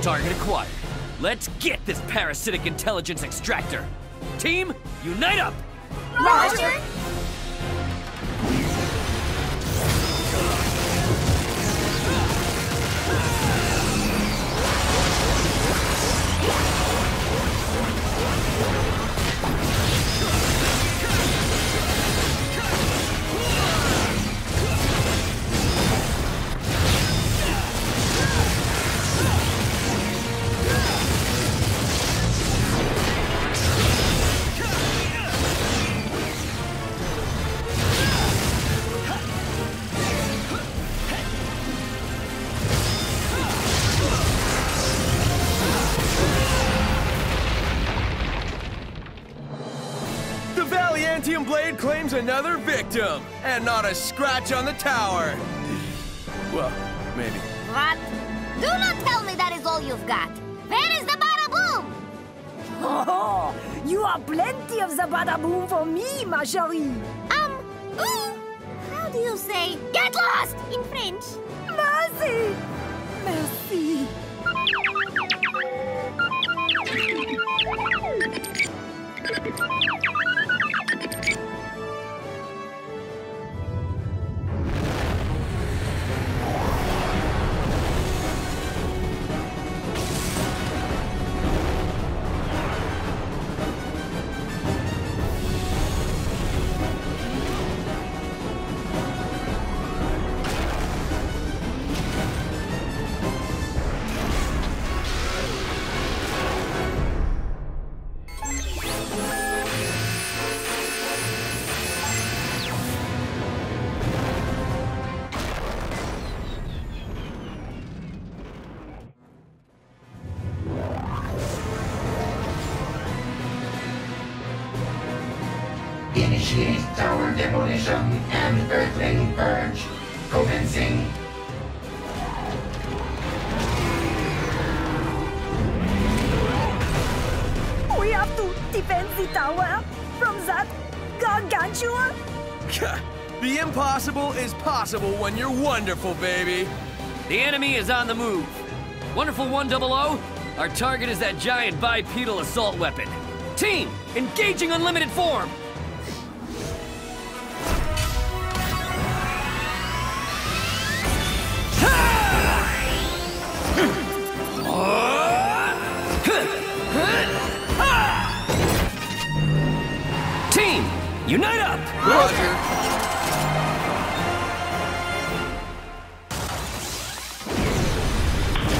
Target acquired. Let's get this parasitic intelligence extractor. Team, unite up! Roger! Valiantium Blade claims another victim, and not a scratch on the tower. Well, maybe. What? Do not tell me that is all you've got. Where is the bada boom? Oh, you are plenty of zabada boom for me, ma chérie. Um, ooh. How do you say get lost in French? Merci. Merci. Initiate tower demolition and earthling purge. Commencing. We have to defend the tower from that gargantua. the impossible is possible when you're wonderful, baby. The enemy is on the move. Wonderful 100, our target is that giant bipedal assault weapon. Team, engaging unlimited form! Team, unite up! Roger.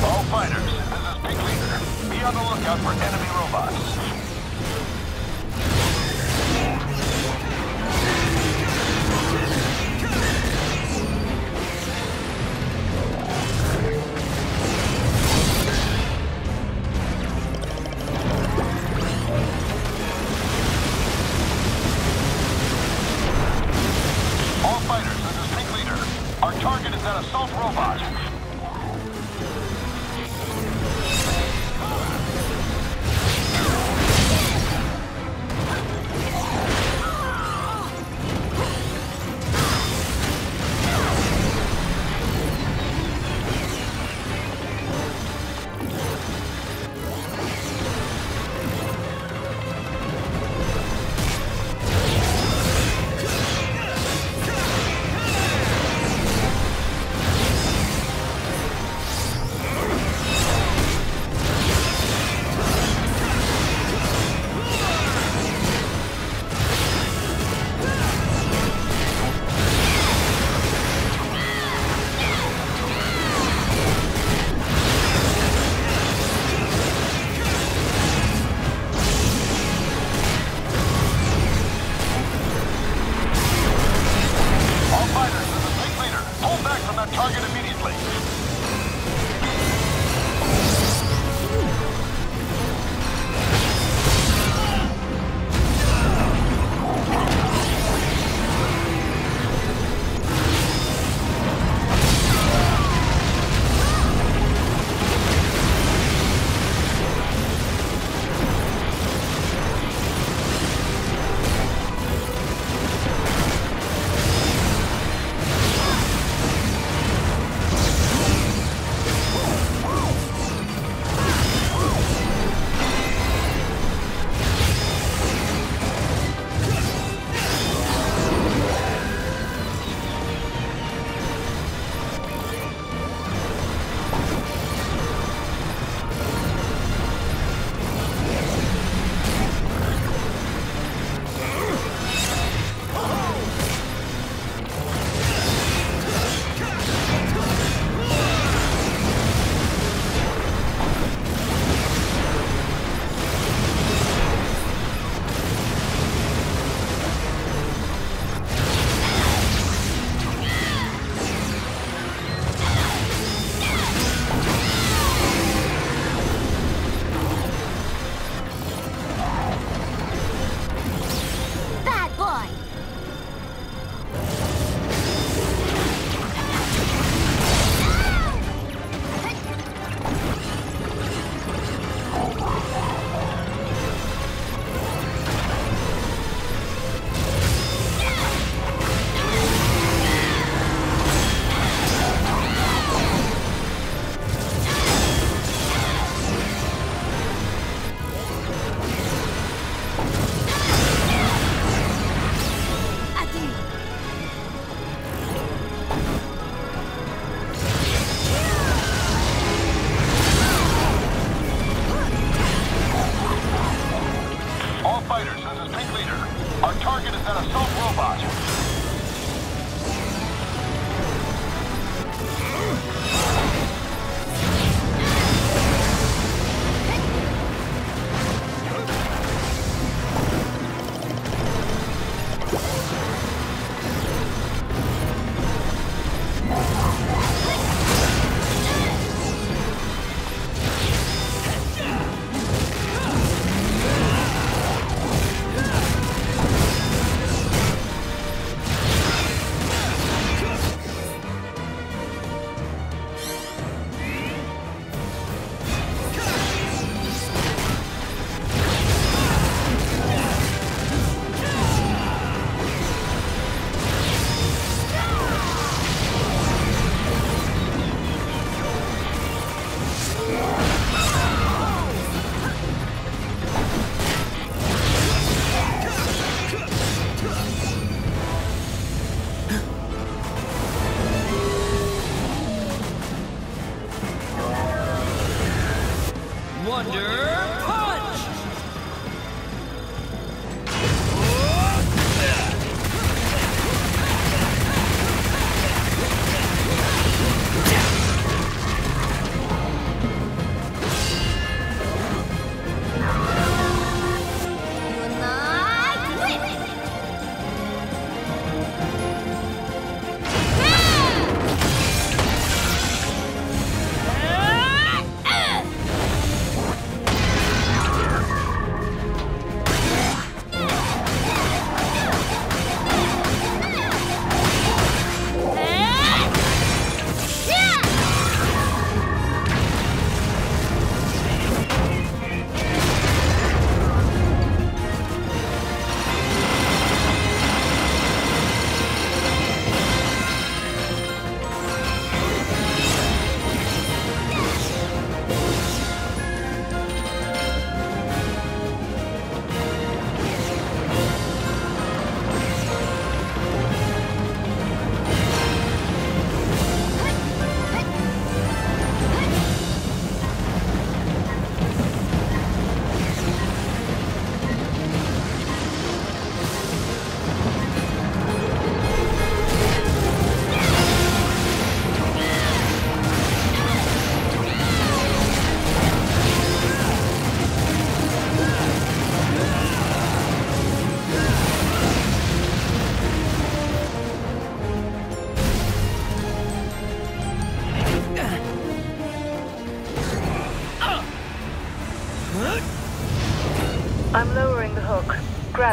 All fighters, this is Big Leader. Be on the lookout for enemy robots. That assault robot. friendly.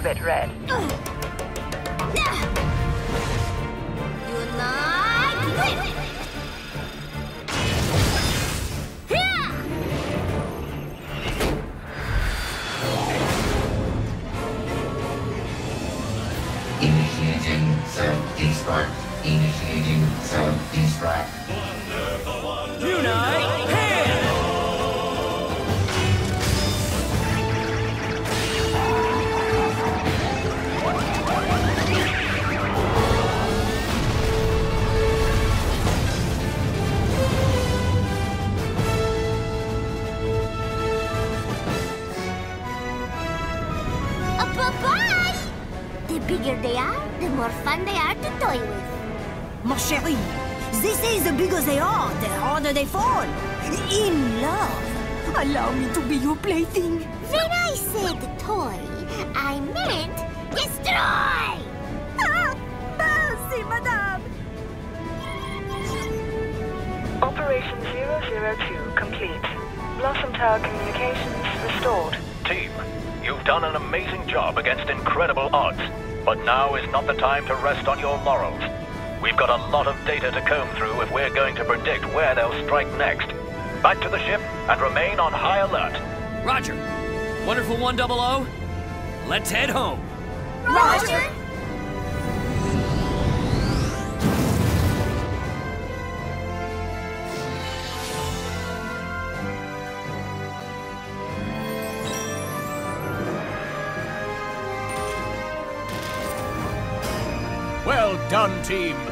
Grab it, Red. Fun they are to toy with. Ma chérie, they say the bigger they are, the harder they fall. In love. Allow me to be your plaything. When I said toy, I meant destroy! Ah, merci, madame. Operation 002 complete. Blossom Tower communications restored. Team, you've done an amazing job against incredible odds. But now is not the time to rest on your laurels. We've got a lot of data to comb through if we're going to predict where they'll strike next. Back to the ship and remain on high alert. Roger. Wonderful 100. Let's head home. Roger! Done, team.